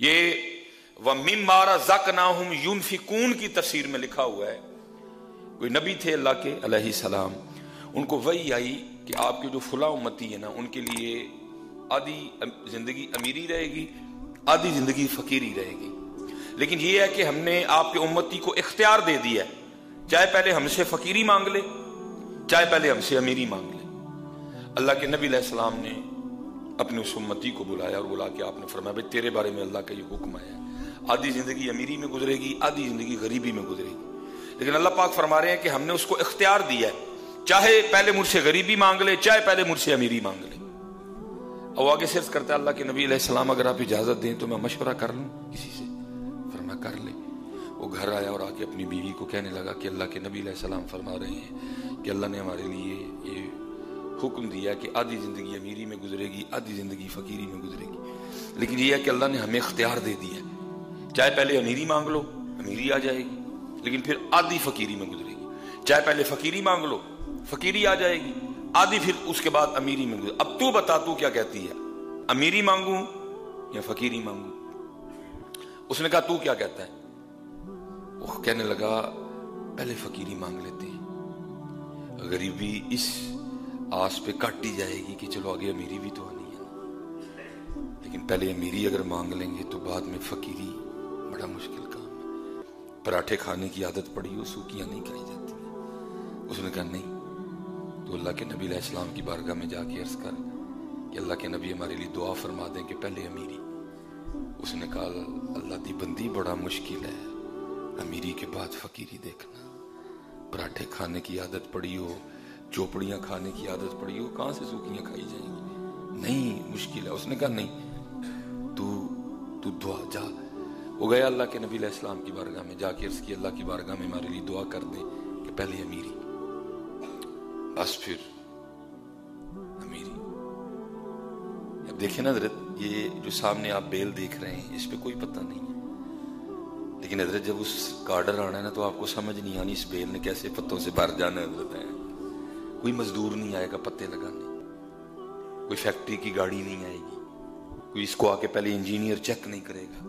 ये व जक ना हम यूनफिकून की तफसीर में लिखा हुआ है। कोई नबी थे अल्लाह के, अलैहि सलाम। उनको वही आई कि आपकी जो फुला उम्मती है ना, उनके लिए आधी ज़िंदगी अमीरी रहेगी, आधी ज़िंदगी फकीरी रहेगी। लेकिन यह है कि हमने आपके उम्मती को इख्तियार दे दिया है। चाहे पहले हमसे फकीरी मांग ले, चाहे पहले हमसे अमीरी मांग ले। अल्लाह के नबी सलाम ने अपनी उस उम्मती को बुलाया और बुला के आपने फरमाया, भाई, तेरे बारे में अल्लाह का ये हुक्म आया आधी ज़िंदगी अमीरी में गुजरेगी, आधी ज़िंदगी गरीबी में गुजरेगी। लेकिन अल्लाह पाक फरमा रहे हैं कि हमने उसको इख्तियार दिया है। चाहे पहले मुझसे गरीबी मांग ले, चाहे पहले मुझसे अमीरी मांग ले। और आगे सिर्फ़ करता अल्लाह के नबी सलाम, अगर आप इजाज़त दें तो मैं मशवरा कर लूँ किसी से? फरमा कर ले। वो घर आया और आके अपनी बीवी को कहने लगा कि अल्लाह के नबी सलाम फरमा रहे हैं कि अल्लाह ने हमारे लिए ये हुक्म दिया कि आधी ज़िंदगी अमीरी में गुजरेगी, आधी ज़िंदगी फकीरी में गुजरेगी। लेकिन यह है कि अल्लाह ने हमें इख्तियार दे दिया चाहे पहले अमीरी मांग लो, अमीरी आ जाएगी, लेकिन फिर आधी फकीरी में गुजरेगी। चाहे पहले फकीरी मांग लो, फकीरी आ जाएगी, आधी फिर उसके बाद अमीरी में गुजर अब तू बता, तू क्या कहती है? अमीरी मांगू या फकीरी मांगू? उसने कहा, तू क्या कहता है? वो कहने लगा, पहले फकीरी मांग लेते हैं। गरीबी इस आस पे काटी जाएगी कि चलो आगे अमीरी भी तो आनी है। लेकिन पहले अमीरी अगर मांग लेंगे तो बाद में फकीरी बड़ा मुश्किल काम है। पराठे खाने की आदत पड़ी हो सूखियाँ नहीं खाई जाती। उसने कहा, नहीं तो अल्लाह के नबी इस्लाम की बारगाह में जाके अर्ज़ कर कि अल्लाह के नबी हमारे लिए दुआ फरमा दें कि पहले अमीरी। उसने कहा, अल्लाह की बंदी बड़ा मुश्किल है। अमीरी के बाद फकीरी देखना। पराठे खाने की आदत पड़ी हो चोपड़ियाँ खाने की आदत पड़ी हो कहाँ से सूखियाँ खाई जाएँगी? नहीं, मुश्किल है। उसने कहा, नहीं, तू तू दुआ, जा। वो गया अल्लाह के नबी इस्लाम की बारगाह में, जाके अर्ज़ की, अल्लाह की बारगाह में हमारे लिए दुआ कर दे कि पहले अमीरी। बस फिर अमीरी। अब देखे ना हज़रत, ये जो सामने आप बेल देख रहे हैं, इस पे कोई पता नहीं है। लेकिन हज़रत, जब उस गार्डर आना है ना तो आपको समझ नहीं आनी इस बेल ने कैसे पत्तों से भर जाना हज़रत, है। कोई मजदूर नहीं आएगा पत्ते लगाने। कोई फैक्ट्री की गाड़ी नहीं आएगी। कोई इसको आके पहले इंजीनियर चेक नहीं करेगा।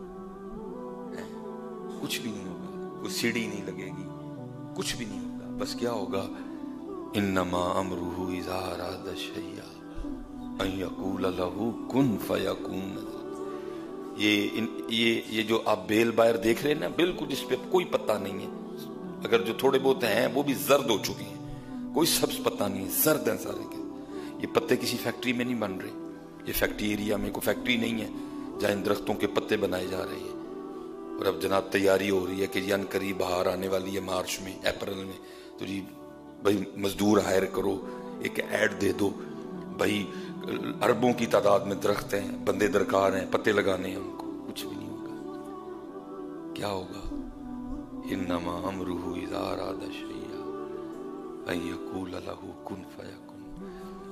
कुछ भी नहीं होगा। कोई सीढ़ी नहीं लगेगी। कुछ भी नहीं होगा। बस क्या होगा? इन्नमा अमरूहु इजारा शैया कुन फयकून। ये इन, ये ये जो आप बेल बायर देख रहे हैं ना, बिल्कुल इस पे कोई पत्ता नहीं है। अगर जो थोड़े बहुत हैं, वो भी जर्द हो चुके हैं। कोई सब्ज पत्ता नहीं है जर्द है सारे के। ये पत्ते किसी फैक्ट्री में नहीं बन रहे। ये फैक्ट्री एरिया में कोई फैक्ट्री नहीं है, जहाँ इन दरख्तों के पत्ते बनाए जा रहे हैं। और अब जनाब तैयारी हो रही है कि यन करीब बाहर आने वाली है मार्च में, अप्रैल में। तो जी भाई मजदूर हायर करो, एक ऐड दे दो। भाई, अरबों की तादाद में दरख्त हैं, बंदे दरकार हैं, पत्ते लगाने हैं उनको। कुछ भी नहीं होगा। क्या होगा? इन्नमा अमरूहु इजारा कुन फयकुन।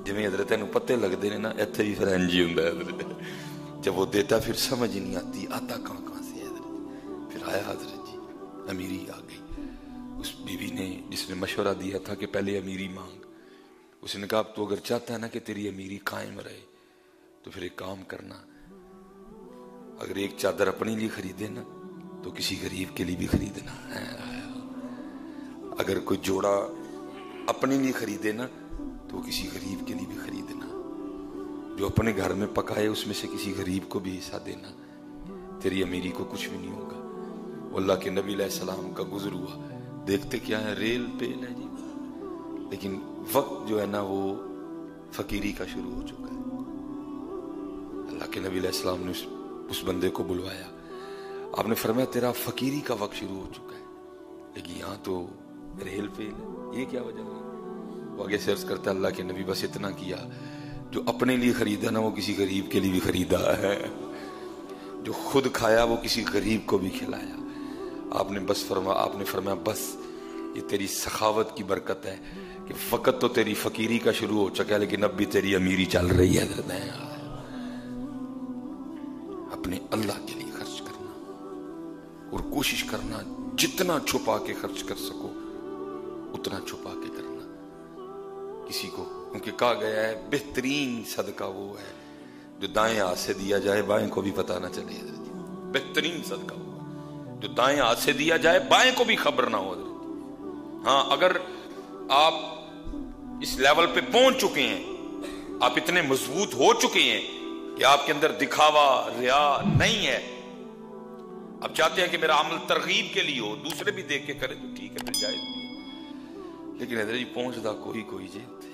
जिवें हज़रत तेन पत्ते लगते हैं ना इतने भी फिर इंज ही होंगे जब वो देता, फिर समझ नहीं आती, आता कहाँ कहाँ से हज़रत फिर आया हज़रत जी, अमीरी आ गई। उस बीवी ने, जिसने मशवरा दिया था कि पहले अमीरी मांग, उसने कहा तो अगर चाहता है ना कि तेरी अमीरी कायम रहे तो फिर एक काम करना। अगर एक चादर अपने लिए खरीदे ना तो किसी गरीब के लिए भी खरीदना। है अगर कोई जोड़ा अपने लिए खरीदे ना तो किसी गरीब के लिए भी खरीदना। जो अपने घर में पकाए उसमें से किसी गरीब को भी हिस्सा देना। तेरी अमीरी को कुछ भी नहीं होगा। अल्लाह के नबी सलाम का गुजर हुआ। देखते क्या है रेल पेल है जी। लेकिन वक्त जो है ना वो फकीरी का शुरू हो चुका है। अल्लाह के नबी इस्लाम ने उस, उस बंदे को बुलवाया। आपने फरमाया तेरा फकीरी का वक्त शुरू हो चुका है। लेकिन यहाँ तो रेल फेल ये क्या वजह है? वो आगे सर्च करता अल्लाह के नबी बस इतना किया, जो अपने लिए खरीदा ना, वो किसी गरीब के लिए भी खरीदा है। जो खुद खाया, वो किसी गरीब को भी खिलाया। आपने बस फरमा, आपने फरमाया, बस, ये तेरी सखावत की बरकत है कि फकत तो तेरी फकीरी का शुरू हो चुका है, लेकिन अब भी तेरी अमीरी चल रही है अपने अल्लाह के लिए खर्च करना और कोशिश करना, जितना छुपा के खर्च कर सको उतना छुपा के करना। किसी को, क्योंकि कहा गया है, बेहतरीन सदका वो है, जो दाएँ हाथ से दिया जाए, बाएँ को भी पता ना चले बेहतरीन सदका हुआ जो दाएँ हाथ से दिया जाए, बाएँ को भी खबर ना हो हाँ अगर आप इस लेवल पे पहुँच चुके हैं, आप इतने मज़बूत हो चुके हैं कि आपके अंदर दिखावा, रिया नहीं है। आप चाहते हैं कि मेरा अमल तरगीब के लिए हो, दूसरे भी देख के करें तो ठीक है, फिर जाए। लेकिन हज़रत जी पहुँचता कोई कोई जे।